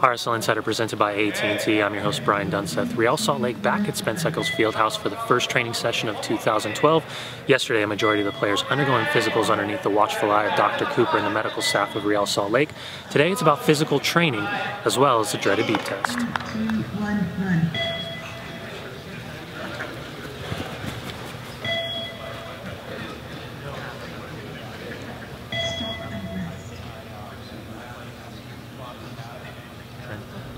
RSL Insider presented by AT&T. I'm your host Brian Dunseth. Real Salt Lake back at Spence Eccles Fieldhouse for the first training session of 2012. Yesterday, a majority of the players undergoing physicals underneath the watchful eye of Dr. Cooper and the medical staff of Real Salt Lake. Today, it's about physical training as well as the dreaded beep test.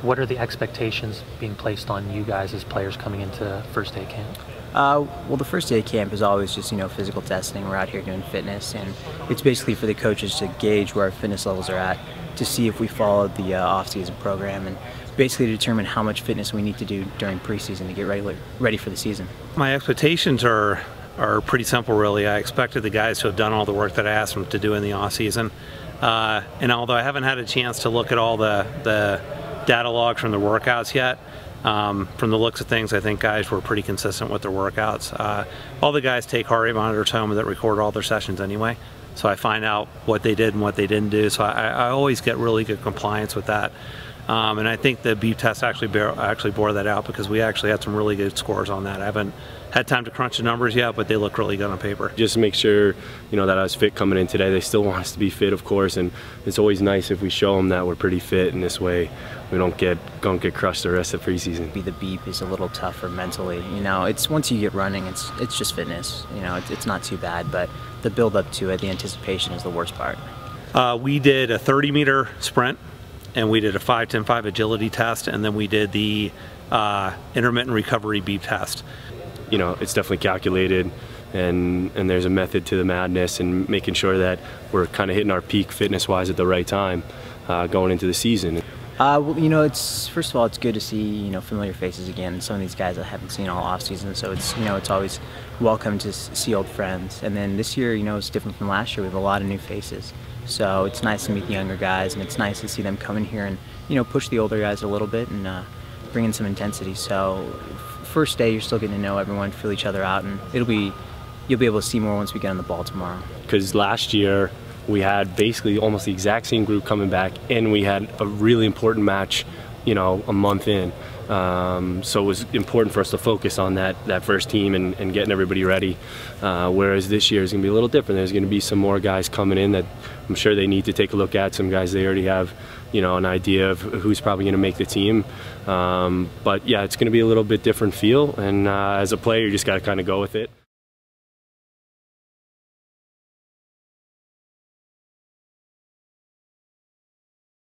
What are the expectations being placed on you guys as players coming into first day camp? Uh, well, the first day of camp is always just you know physical testing. We're out here doing fitness, and it's basically for the coaches to gauge where our fitness levels are at, to see if we followed the uh, off-season program, and basically to determine how much fitness we need to do during preseason to get ready ready for the season. My expectations are are pretty simple, really. I expected the guys to have done all the work that I asked them to do in the off season, uh, and although I haven't had a chance to look at all the the data logs from the workouts yet. Um, from the looks of things, I think guys were pretty consistent with their workouts. Uh, all the guys take heart rate monitors home that record all their sessions anyway. So I find out what they did and what they didn't do. So I, I always get really good compliance with that. Um, and I think the beep test actually bear, actually bore that out because we actually had some really good scores on that. I haven't had time to crunch the numbers yet, but they look really good on paper. Just to make sure you know that I was fit coming in today. They still want us to be fit, of course, and it's always nice if we show them that we're pretty fit. In this way, we don't get don't get crushed the rest of preseason. Be the beep is a little tougher mentally. You know, it's once you get running, it's it's just fitness. You know, it's, it's not too bad, but the build up to it, the anticipation is the worst part. Uh, we did a 30 meter sprint and we did a 5 10 5 agility test and then we did the uh, intermittent recovery beep test you know it's definitely calculated and and there's a method to the madness and making sure that we're kind of hitting our peak fitness wise at the right time uh, going into the season uh, well, you know, it's first of all, it's good to see you know familiar faces again. Some of these guys I haven't seen all off season, so it's you know it's always welcome to see old friends. And then this year, you know, it's different from last year. We have a lot of new faces. So it's nice to meet the younger guys, and it's nice to see them come in here and you know push the older guys a little bit and uh, bring in some intensity. So first day, you're still getting to know everyone, feel each other out, and it'll be you'll be able to see more once we get on the ball tomorrow. Because last year we had basically almost the exact same group coming back, and we had a really important match, you know, a month in. Um, so it was important for us to focus on that that first team and, and getting everybody ready. Uh, whereas this year is going to be a little different. There's going to be some more guys coming in that I'm sure they need to take a look at. Some guys they already have, you know, an idea of who's probably going to make the team. Um, but yeah, it's going to be a little bit different feel. And uh, as a player, you just got to kind of go with it.